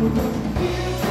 Here's